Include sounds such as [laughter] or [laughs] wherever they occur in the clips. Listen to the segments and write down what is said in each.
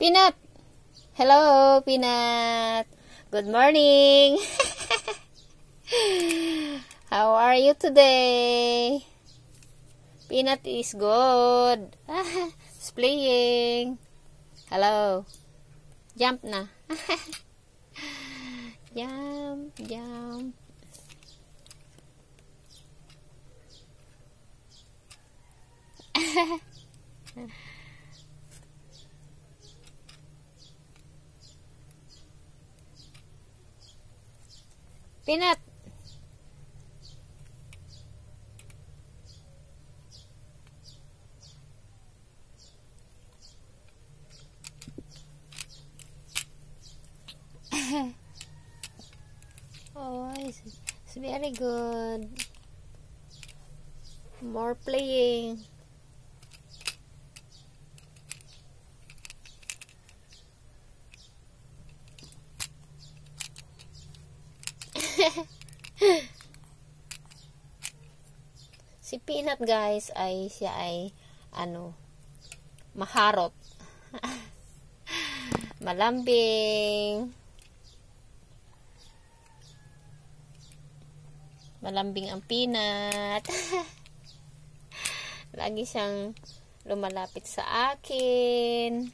Peanut! Hello, Peanut! Good morning! [laughs] How are you today? Peanut is good. [laughs] It's playing. Hello. Jump na. [laughs] jump, jump. Peanut. [laughs] oh, it's, it's very good. More playing. [laughs] si Peanut guys ay siya ay ano maharot. [laughs] Malambing. Malambing ang peanut. [laughs] Lagi siyang lumalapit sa akin.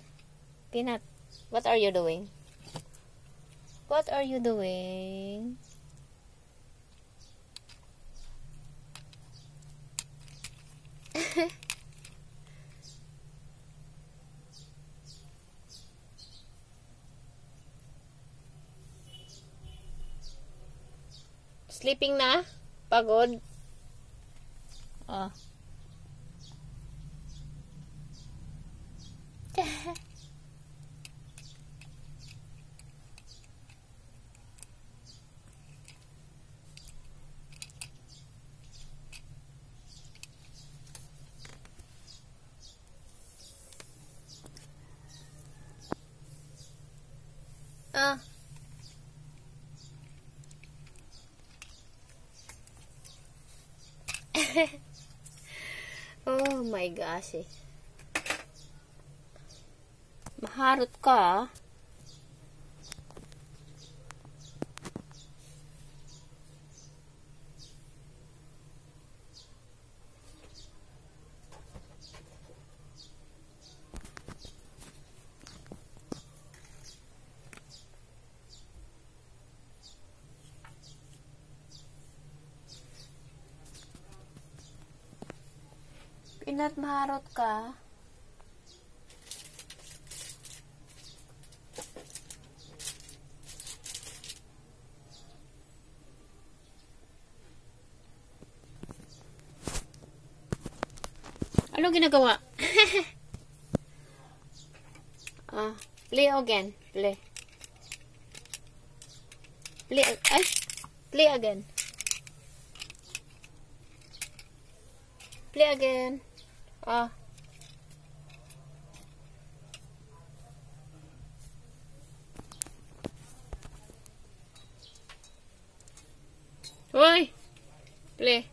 Peanut what are you doing? What are you doing Sleeping na? Pagod? Oh. ah. [laughs] oh my gosh eh. Maharot ka ah. Pinat maharot ka. Ano ginagawa? [laughs] ah, play again. Play. Play. Ay, play again. Play again. Ah. Hoy! Play.